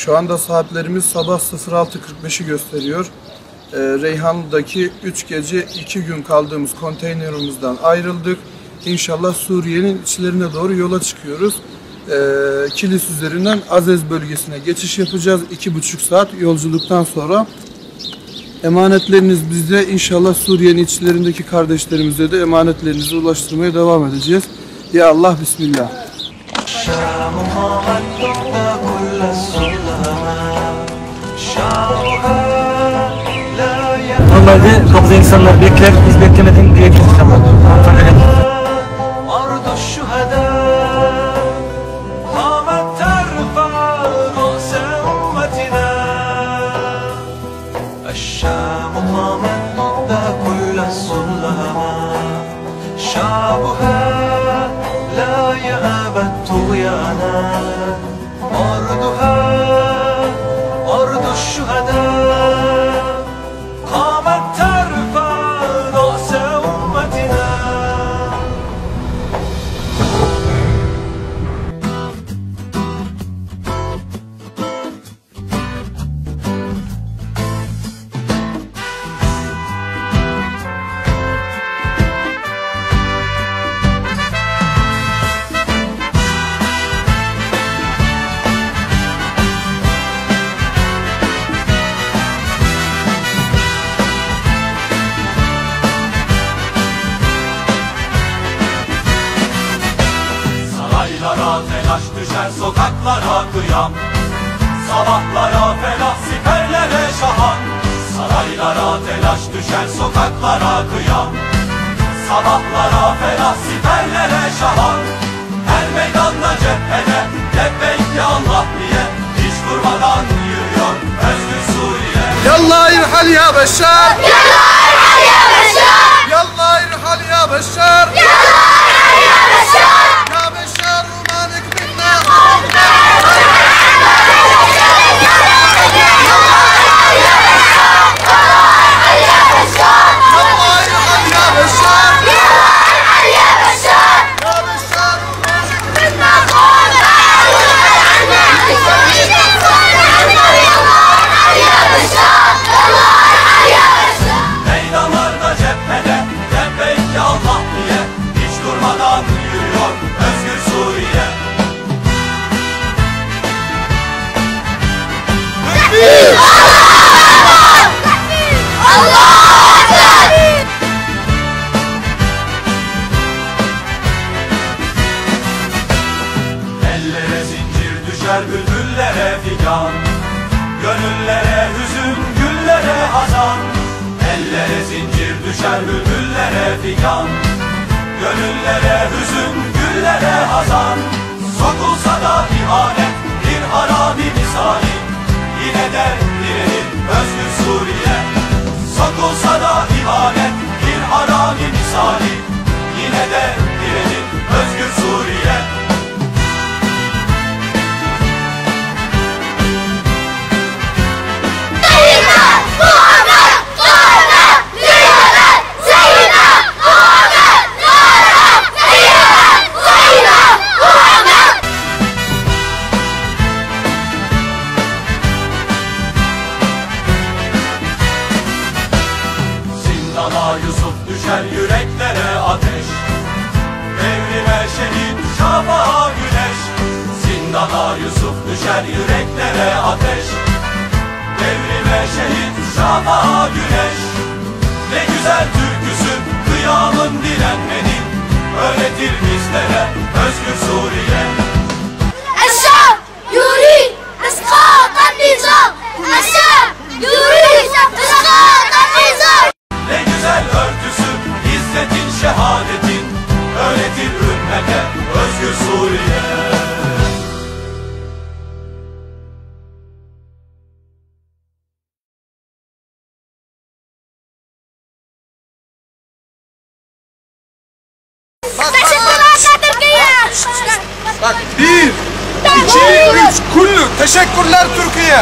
Şu anda saatlerimiz sabah 06.45'i gösteriyor. Ee, Reyhan'daki 3 gece 2 gün kaldığımız konteynerimizden ayrıldık. İnşallah Suriye'nin içlerine doğru yola çıkıyoruz. Ee, Kilis üzerinden Azez bölgesine geçiş yapacağız. 2,5 saat yolculuktan sonra emanetleriniz bizde. İnşallah Suriye'nin içlerindeki kardeşlerimize de emanetlerinizi ulaştırmaya devam edeceğiz. Ya Allah Bismillah. Normalde kapıda insanlar bekler, biz beklemedin diye gittik ama. أرض الشهداء قامت ترفع رأس أمتنا الشام قامت ضد كل السلامة شعبها لا يأبى الطغيانا telaş düşer sokaklara kıyam Sabahlara felah siperlere şahan Saraylara telaş düşer sokaklara kıyam Sabahlara felah siperlere şahan Her meydanda cephede Lebbeyk ya Allah diye Hiç durmadan yürüyor özgür Suriye Yallah irhal ya Beşar! Yallah irhal ya Beşar! Yallah irhal ya Beşar! Ya düşer bülbüllere figan. Gönüllere hüzün güllere hazan Ellere zincir düşer bülbüllere figan. Gönüllere hüzün güllere hazan Sokulsa da ihanet bir harami misali. Yine de ihanet bir harami misali. Yine de direnir özgür Suriye Yusuf düşer yüreklere ateş. Devrime şehit şafağa güneş. Ne güzel türküsü kıyamın dilenmenin Öğretir bizlere özgür Suriye Bak Taşın kulağa kadar kıyar. Bak bir, iki, üç, kullu. Teşekkürler Türkiye.